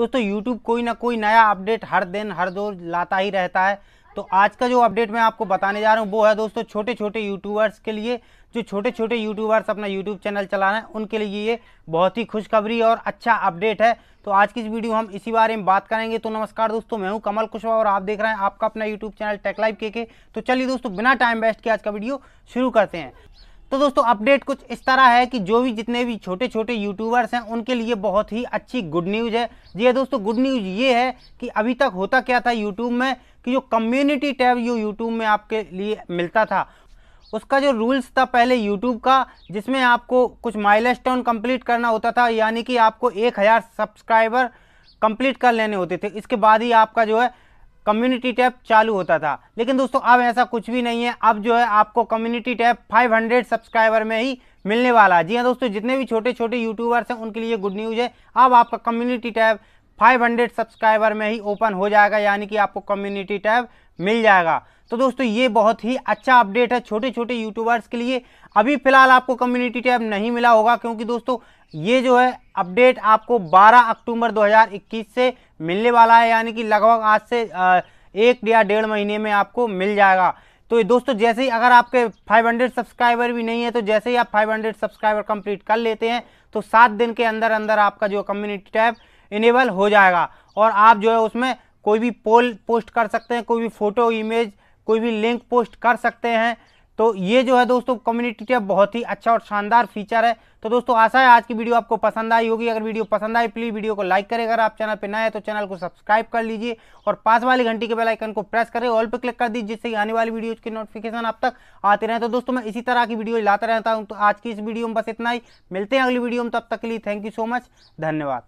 दोस्तों यूट्यूब कोई ना कोई नया अपडेट हर दिन हर रोज लाता ही रहता है। तो आज का जो अपडेट मैं आपको बताने जा रहा हूँ वो है दोस्तों छोटे छोटे यूट्यूबर्स के लिए जो छोटे छोटे यूट्यूबर्स अपना यूट्यूब चैनल चला रहे हैं उनके लिए ये बहुत ही खुशखबरी और अच्छा अपडेट है। तो आज की इस वीडियो हम इसी बारे में बात करेंगे। तो नमस्कार दोस्तों मैं हूँ कमल कुशवाहा और आप देख रहे हैं आपका अपना यूट्यूब चैनल टेक लाइव के, के तो चलिए दोस्तों बिना टाइम वेस्ट के आज का वीडियो शुरू करते हैं। तो दोस्तों अपडेट कुछ इस तरह है कि जो भी जितने भी छोटे छोटे यूट्यूबर्स हैं, उनके लिए बहुत ही अच्छी गुड न्यूज़ है। जी हाँ दोस्तों गुड न्यूज़ ये है कि अभी तक होता क्या था यूट्यूब में कि जो कम्युनिटी टैब जो यूट्यूब में आपके लिए मिलता था, उसका जो रूल्स था पहले यूट्यूब का, जिसमें आपको कुछ माइलस्टोन कंप्लीट करना होता था, यानी कि आपको एक हज़ार सब्सक्राइबर कंप्लीट कर लेने होते थे। इसके बाद ही आपका जो है कम्युनिटी टैब चालू होता था। लेकिन दोस्तों, अब ऐसा कुछ भी नहीं है। अब जो है, आपको कम्युनिटी टैब 500 सब्सक्राइबर में ही मिलने वाला है। जी हाँ दोस्तों, जितने भी छोटे छोटे यूट्यूबर्स हैं, उनके लिए गुड न्यूज़ है। अब आपका कम्युनिटी टैब 500 सब्सक्राइबर में ही ओपन हो जाएगा, यानी कि आपको कम्युनिटी टैब मिल जाएगा। तो दोस्तों, ये बहुत ही अच्छा अपडेट है छोटे छोटे यूट्यूबर्स के लिए। अभी फ़िलहाल आपको कम्युनिटी टैब नहीं मिला होगा, क्योंकि दोस्तों, ये जो है अपडेट आपको 12 अक्टूबर 2021 से मिलने वाला है, यानी कि लगभग आज से एक या डेढ़ महीने में आपको मिल जाएगा। तो दोस्तों, जैसे ही अगर आपके 500 सब्सक्राइबर भी नहीं है तो जैसे ही आप 500 सब्सक्राइबर कंप्लीट कर लेते हैं तो सात दिन के अंदर अंदर आपका जो कम्युनिटी टैब इनेबल हो जाएगा। और आप जो है उसमें कोई भी पोल पोस्ट कर सकते हैं, कोई भी फ़ोटो, इमेज, कोई भी लिंक पोस्ट कर सकते हैं। तो ये जो है दोस्तों कम्युनिटी टैब बहुत ही अच्छा और शानदार फीचर है। तो दोस्तों, आशा है आज की वीडियो आपको पसंद आई होगी। अगर वीडियो पसंद आई प्लीज़ वीडियो को लाइक करें। अगर आप चैनल पर नए हैं तो चैनल को सब्सक्राइब कर लीजिए और पास वाली घंटी के बेल आइकन को प्रेस करें ऑल पर क्लिक कर दीजिए, जिससे आने वाली वीडियो की नोटिफिकेशन आप तक आते रहे। तो दोस्तों, मैं इसी तरह की वीडियो लाता रहता हूँ। तो आज की इस वीडियो में बस इतना ही। मिलते हैं अगली वीडियो में। तब तक के लिए थैंक यू सो मच धन्यवाद।